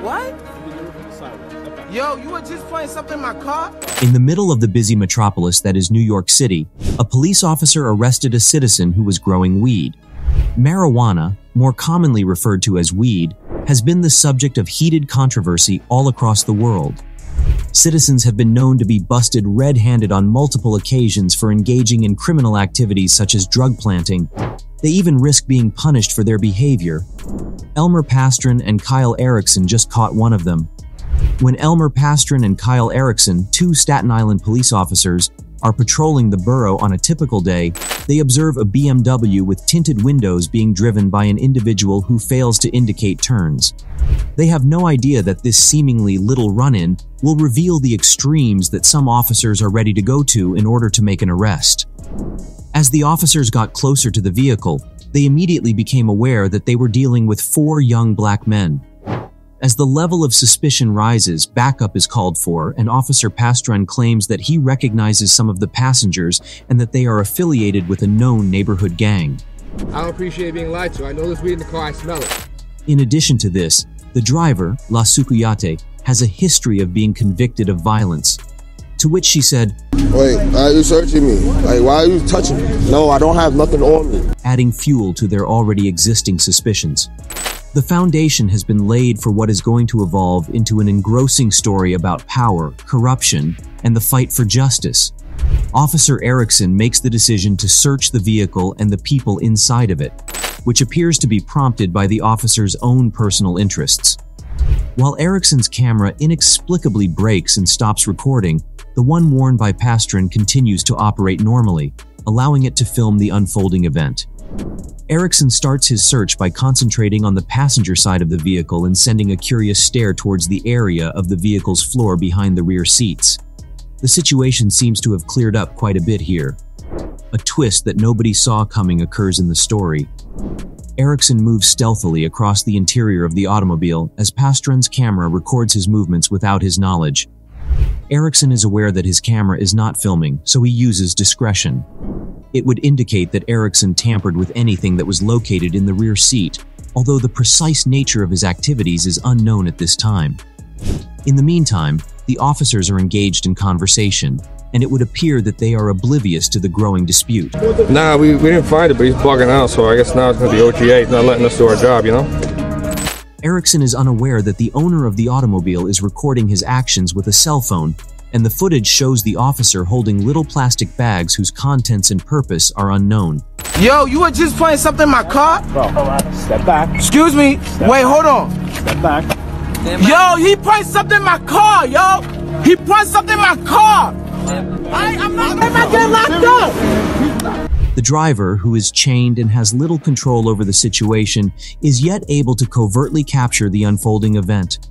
What? Yo, you were just playing something in my car? In the middle of the busy metropolis that is New York City, a police officer arrested a citizen who was growing weed. Marijuana, more commonly referred to as weed, has been the subject of heated controversy all across the world. Citizens have been known to be busted red-handed on multiple occasions for engaging in criminal activities such as drug planting. They even risk being punished for their behavior. Elmer Pastran and Kyle Erickson just caught one of them. When Elmer Pastran and Kyle Erickson, two Staten Island police officers, are patrolling the borough on a typical day, they observe a BMW with tinted windows being driven by an individual who fails to indicate turns. They have no idea that this seemingly little run-in will reveal the extremes that some officers are ready to go to in order to make an arrest. As the officers got closer to the vehicle, they immediately became aware that they were dealing with four young black men. As the level of suspicion rises, backup is called for, and Officer Pastran claims that he recognizes some of the passengers and that they are affiliated with a known neighborhood gang. I don't appreciate being lied to. I know there's weed in the car. I smell it. In addition to this, the driver, La Sukuyate, has a history of being convicted of violence. To which she said, Wait, why are you searching me? Like, why are you touching me? No, I don't have nothing on me. adding fuel to their already existing suspicions. The foundation has been laid for what is going to evolve into an engrossing story about power, corruption, and the fight for justice. Officer Erickson makes the decision to search the vehicle and the people inside of it, which appears to be prompted by the officer's own personal interests. While Erickson's camera inexplicably breaks and stops recording, the one worn by Pastran continues to operate normally, allowing it to film the unfolding event. Erickson starts his search by concentrating on the passenger side of the vehicle and sending a curious stare towards the area of the vehicle's floor behind the rear seats. The situation seems to have cleared up quite a bit here. A twist that nobody saw coming occurs in the story. Erickson moves stealthily across the interior of the automobile as Pastran's camera records his movements without his knowledge. Erickson is aware that his camera is not filming, so he uses discretion. It would indicate that Erickson tampered with anything that was located in the rear seat, although the precise nature of his activities is unknown at this time. In the meantime, the officers are engaged in conversation, and it would appear that they are oblivious to the growing dispute. Nah, we, we didn't find it, but he's bugging out, so I guess now it's gonna be OTA. Not letting us do our job, you know? Erickson is unaware that the owner of the automobile is recording his actions with a cell phone, and the footage shows the officer holding little plastic bags whose contents and purpose are unknown. Yo, you were just playing something in my car? Bro, step back. Excuse me. Wait, hold on. Step back. Yo, he put something in my car, yo. He put something in my car. I, I'm not, I'm not getting locked up. The driver, who is chained and has little control over the situation, is yet able to covertly capture the unfolding event.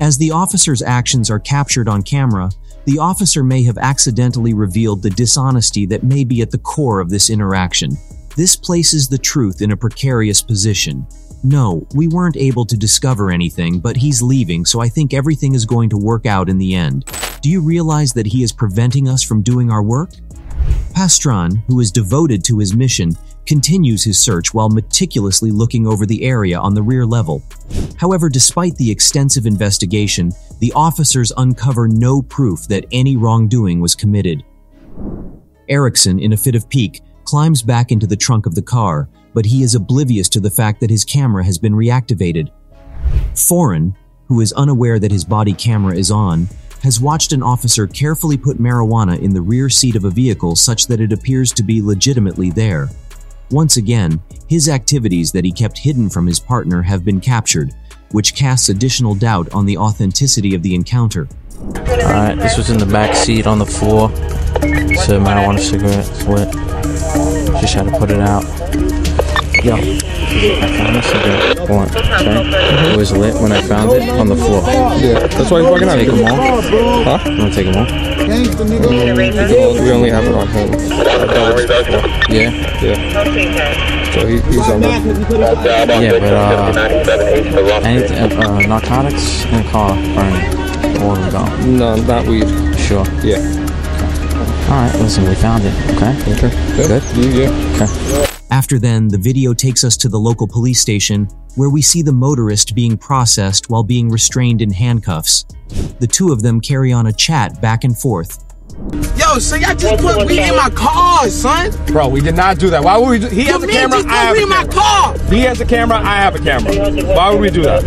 As the officer's actions are captured on camera, the officer may have accidentally revealed the dishonesty that may be at the core of this interaction. This places the truth in a precarious position. No, we weren't able to discover anything, but he's leaving, so I think everything is going to work out in the end. Do you realize that he is preventing us from doing our work? Pastran, who is devoted to his mission, continues his search while meticulously looking over the area on the rear level. However, despite the extensive investigation, the officers uncover no proof that any wrongdoing was committed. Erickson, in a fit of pique, climbs back into the trunk of the car, but he is oblivious to the fact that his camera has been reactivated. Foreign, who is unaware that his body camera is on, has watched an officer carefully put marijuana in the rear seat of a vehicle such that it appears to be legitimately there. Once again, his activities that he kept hidden from his partner have been captured, which casts additional doubt on the authenticity of the encounter. Alright, this was in the back seat on the floor. So marijuana cigarette, it's lit. Just had to put it out. Yo, I found a cigarette blunt, okay? It was lit when I found it on the floor. Yeah, that's why he's bugging out. Take them all? Huh? You wanna take them all? Well, we only have it on him. I double checked before. Yeah? Yeah. So he, he's on the. Yeah, but uh, anything, uh, narcotics in the car burning. All of them gone. No, not weed. Sure. Yeah. Alright, listen, we found it, okay? Okay. Good? Yeah. yeah. Okay. After then, the video takes us to the local police station, where we see the motorist being processed while being restrained in handcuffs. The two of them carry on a chat back and forth. Yo, so y'all just put weed in my car, son. Bro, we did not do that. Why would we? Do, he has a camera. I have a in my camera. car. He has a camera. I have a camera. Why would we do that?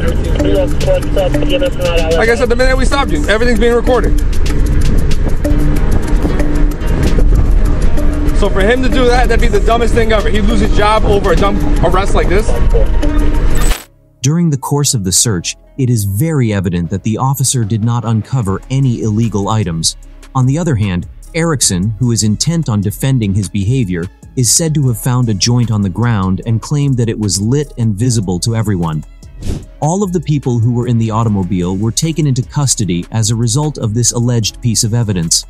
Like I said, the minute we stopped you, everything's being recorded. So for him to do that, that'd be the dumbest thing ever. He'd lose his job over a dumb arrest like this. During the course of the search, it is very evident that the officer did not uncover any illegal items. On the other hand, Erickson, who is intent on defending his behavior, is said to have found a joint on the ground and claimed that it was lit and visible to everyone. All of the people who were in the automobile were taken into custody as a result of this alleged piece of evidence.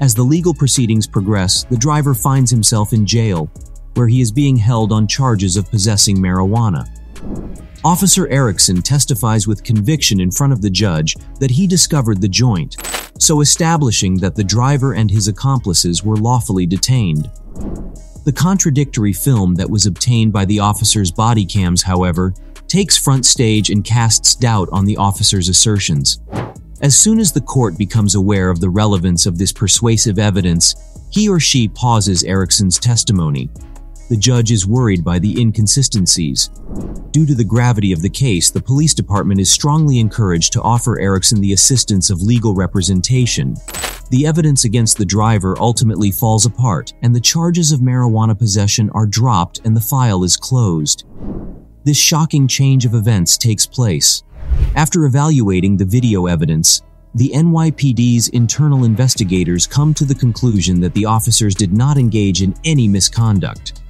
As the legal proceedings progress, the driver finds himself in jail, where he is being held on charges of possessing marijuana. Officer Erickson testifies with conviction in front of the judge that he discovered the joint, so establishing that the driver and his accomplices were lawfully detained. The contradictory film that was obtained by the officer's body cams, however, takes front stage and casts doubt on the officer's assertions. As soon as the court becomes aware of the relevance of this persuasive evidence, he or she pauses Erickson's testimony. The judge is worried by the inconsistencies. Due to the gravity of the case, the police department is strongly encouraged to offer Erickson the assistance of legal representation. The evidence against the driver ultimately falls apart, and the charges of marijuana possession are dropped and the file is closed. This shocking change of events takes place. After evaluating the video evidence, the NYPD's internal investigators come to the conclusion that the officers did not engage in any misconduct.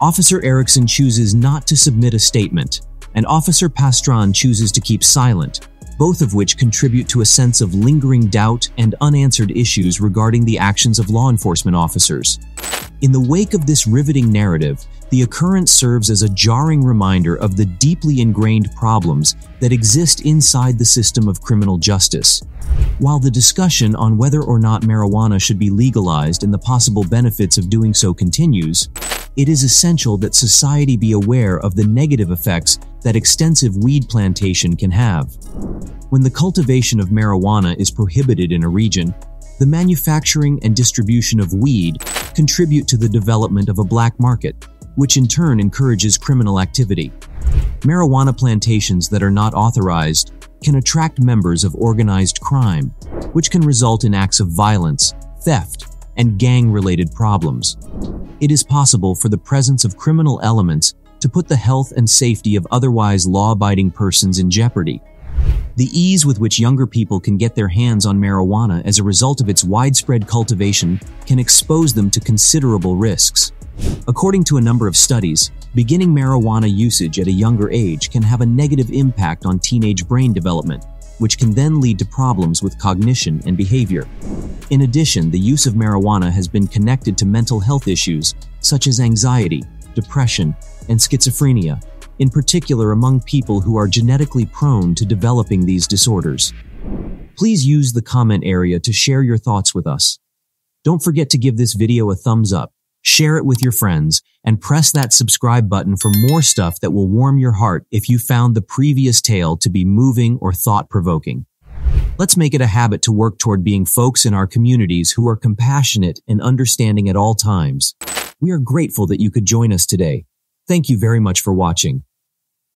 Officer Erickson chooses not to submit a statement, and Officer Pastran chooses to keep silent, both of which contribute to a sense of lingering doubt and unanswered issues regarding the actions of law enforcement officers. In the wake of this riveting narrative, the occurrence serves as a jarring reminder of the deeply ingrained problems that exist inside the system of criminal justice. While the discussion on whether or not marijuana should be legalized and the possible benefits of doing so continues, it is essential that society be aware of the negative effects that extensive weed plantation can have. When the cultivation of marijuana is prohibited in a region, the manufacturing and distribution of weed contribute to the development of a black market, which in turn encourages criminal activity. Marijuana plantations that are not authorized can attract members of organized crime, which can result in acts of violence, theft, and gang-related problems. It is possible for the presence of criminal elements to put the health and safety of otherwise law-abiding persons in jeopardy. The ease with which younger people can get their hands on marijuana as a result of its widespread cultivation can expose them to considerable risks. According to a number of studies, beginning marijuana usage at a younger age can have a negative impact on teenage brain development, which can then lead to problems with cognition and behavior. In addition, the use of marijuana has been connected to mental health issues such as anxiety, depression, and schizophrenia, in particular among people who are genetically prone to developing these disorders. Please use the comment area to share your thoughts with us. Don't forget to give this video a thumbs up, share it with your friends, and press that subscribe button for more stuff that will warm your heart if you found the previous tale to be moving or thought-provoking. Let's make it a habit to work toward being folks in our communities who are compassionate and understanding at all times. We are grateful that you could join us today. Thank you very much for watching.